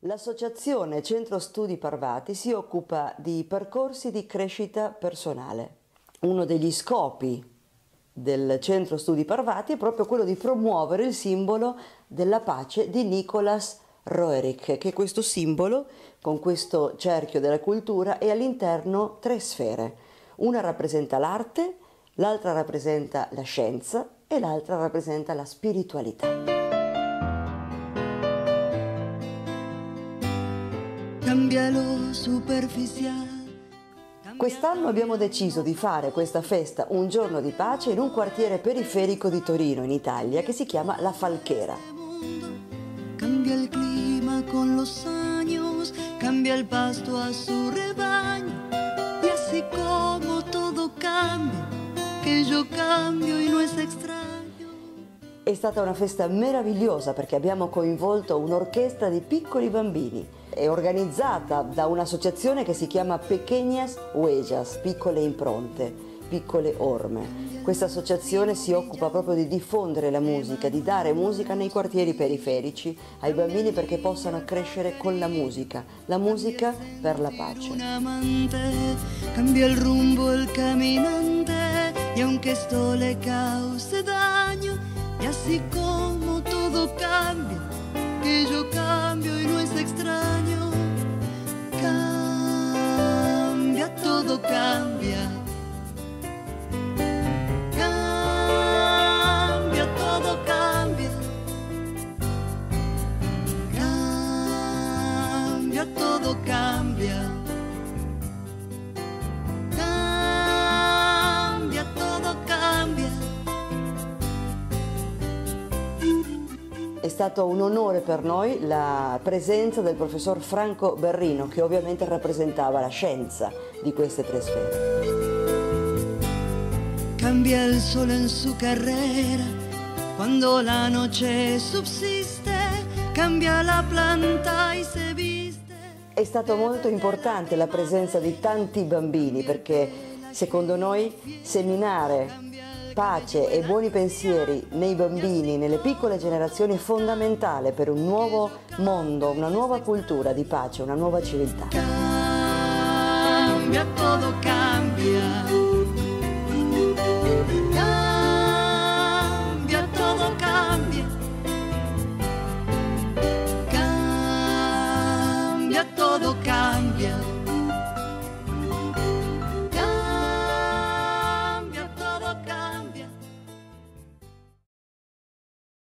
L'associazione Centro Studi Parvati si occupa di percorsi di crescita personale. Uno degli scopi del Centro Studi Parvati è proprio quello di promuovere il simbolo della pace di Nicolas Roerich, che è questo simbolo con questo cerchio della cultura e all'interno tre sfere. Una rappresenta l'arte, l'altra rappresenta la scienza e l'altra rappresenta la spiritualità. Cambia lo superficiale. Quest'anno abbiamo deciso di fare questa festa Un giorno di pace in un quartiere periferico di Torino, in Italia, che si chiama La Falchera. Cambia il clima con los años, cambia il pasto a su rebaño, y así como todo cambia, que yo cambio y no es extraño. È stata una festa meravigliosa perché abbiamo coinvolto un'orchestra di piccoli bambini è organizzata da un'associazione che si chiama Pequeñas Huellas, piccole impronte, piccole orme. Questa associazione si occupa proprio di diffondere la musica, di dare musica nei quartieri periferici ai bambini perché possano crescere con la musica, la musica per la pace. Un amante cambia il rumbo il camminante e aunque esto le cause daño y así como todo cambia que yo cambio y no es extraño. È stato un onore per noi la presenza del professor Franco Berrino, che ovviamente rappresentava la scienza di queste tre sfere. Cambia il sole in su carrera, quando la noche subsiste, cambia la planta e se viste. È stato molto importante la presenza di tanti bambini perché secondo noi seminare pace e buoni pensieri nei bambini, nelle piccole generazioni è fondamentale per un nuovo mondo, una nuova cultura di pace, una nuova civiltà.